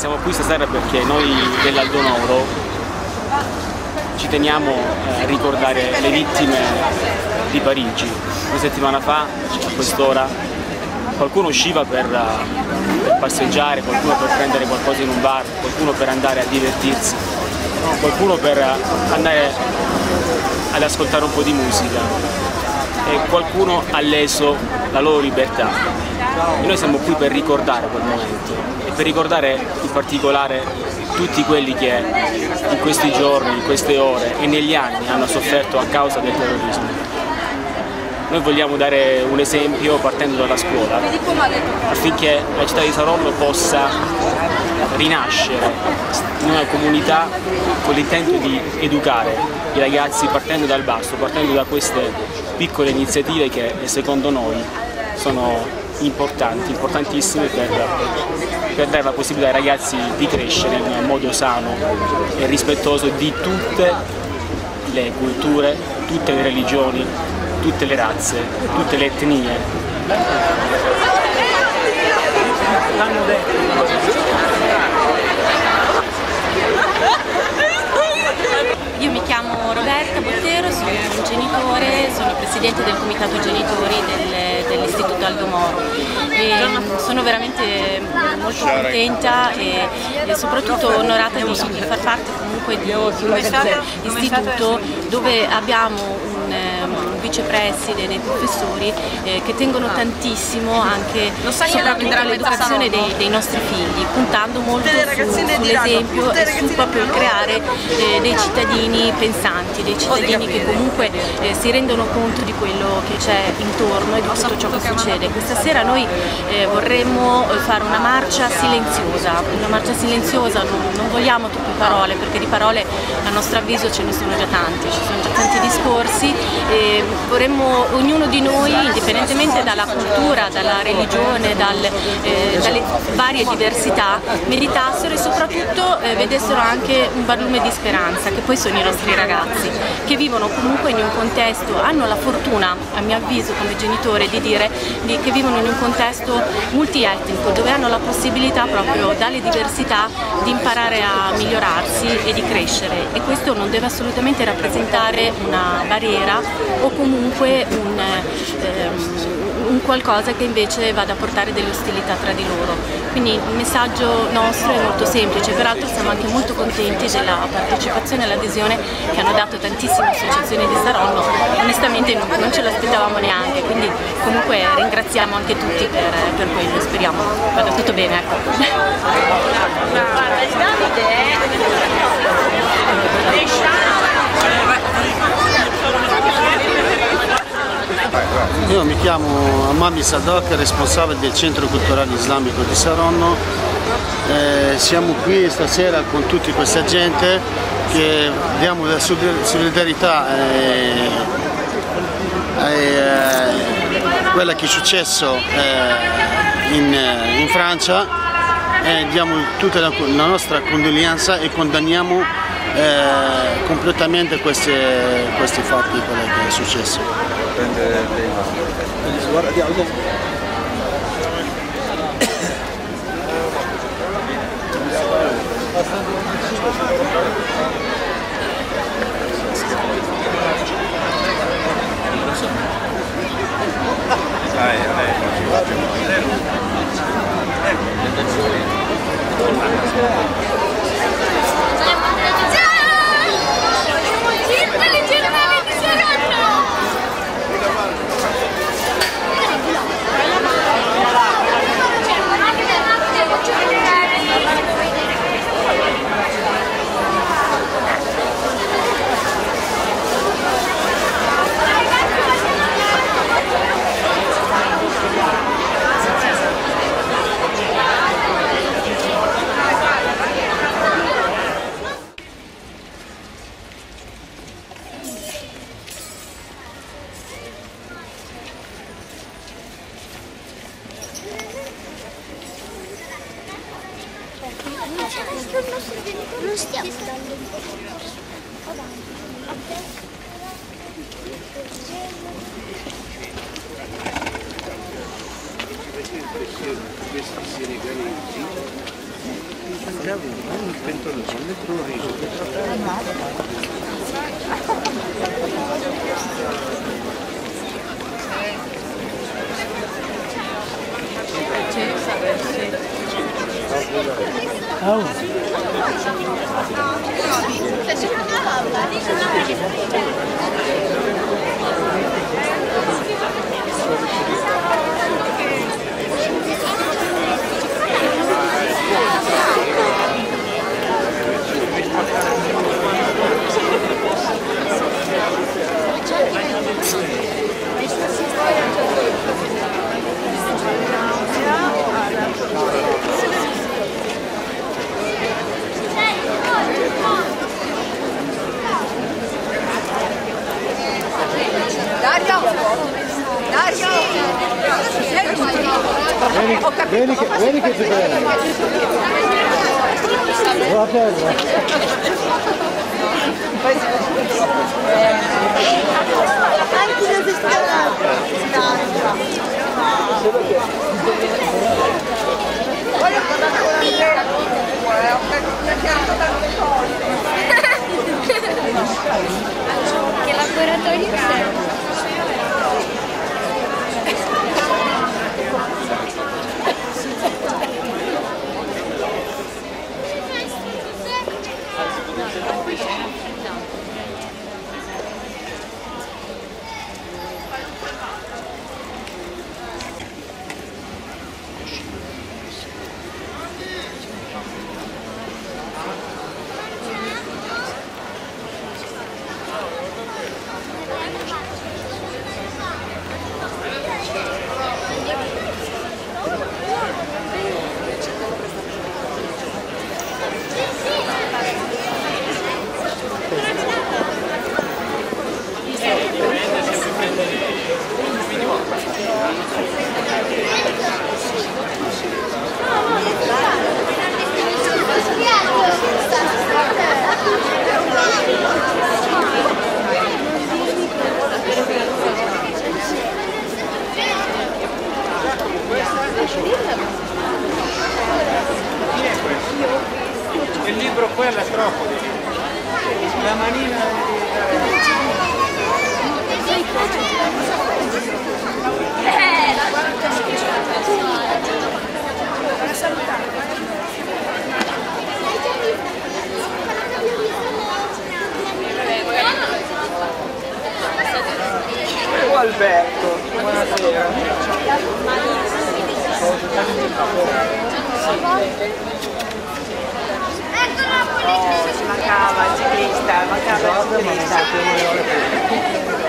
siamo qui stasera perché noi dell'Aldonoro ci teniamo a ricordare le vittime di Parigi. Una settimana fa, a quest'ora, qualcuno usciva per, per, passeggiare, qualcuno per prendere qualcosa in un bar, qualcuno per andare a divertirsi, qualcuno per andare ad ascoltare un po' di musica e qualcuno ha leso la loro libertà. E noi siamo qui per ricordare quel momento per ricordare in particolare tutti quelli che in questi giorni, in queste ore e negli anni hanno sofferto a causa del terrorismo. Noi vogliamo dare un esempio partendo dalla scuola affinché la città di Saronno possa rinascere in una comunità con l'intento di educare i ragazzi partendo dal basso, partendo da queste piccole iniziative che secondo noi sono importanti, importantissime per, per dare la possibilità ai ragazzi di crescere in modo sano e rispettoso di tutte le culture, tutte le religioni, tutte le razze, tutte le etnie. L'hanno Io mi chiamo Roberta Bottero, sono un genitore, sono presidente del comitato genitori del, dell'Istituto Aldo Moro e sono veramente molto contenta e, e soprattutto onorata di, di far parte comunque di, di questo istituto dove abbiamo vicepreside, dei professori eh, che tengono tantissimo anche soprattutto all'educazione dei, dei, nostri figli, puntando molto su, sull'esempio e su proprio creare eh, dei cittadini pensanti, dei cittadini che comunque eh, si rendono conto di quello che c'è intorno e di tutto ciò che succede. Questa sera noi eh, vorremmo eh, fare una marcia silenziosa, una marcia silenziosa, non, non vogliamo troppe parole perché di parole a nostro avviso ce ne sono già tanti, ci sono già tanti discorsi e vorremmo ognuno di noi, indipendentemente dalla cultura, dalla religione, dal, eh, dalle varie diversità, meditassero e soprattutto eh, vedessero anche un barlume di speranza, che poi sono i nostri ragazzi, che vivono comunque in un contesto, hanno la fortuna, a mio avviso come genitore, di dire di, che vivono in un contesto multietnico, dove hanno la possibilità proprio dalle diversità di imparare a migliorarsi e di crescere. E questo non deve assolutamente rappresentare una barriera o comunque un, ehm, un qualcosa che invece vada a portare delle ostilità tra di loro. Quindi il messaggio nostro è molto semplice, peraltro siamo anche molto contenti della partecipazione e l'adesione che hanno dato tantissime associazioni di Saronno, onestamente non, non ce l'aspettavamo neanche, quindi comunque ringraziamo anche tutti per, per quello, speriamo vada tutto bene. Ecco. Guarda, Davide io mi chiamo Amami Sadok, responsabile del Centro Culturale Islamico di Saronno. Eh, siamo qui stasera con tutta questa gente che diamo la solidarietà eh, a eh, quella che è successo eh, in, in, Francia e diamo tutta la, la nostra condoglianza e condanniamo eh, completamente questi, questi fatti, quello che è successo. Prendere dei... Andiamo, andiamo. Dai, dai, Non stiamo po' avanti. Questi senegalesi un pentolino, metto un riso. Thank you. Vieni che ti prendo. Va bene. Anche dove Che 还是不能是浪费时间。Alberto, buonasera. mancava il ciclista, mancava il ciclista.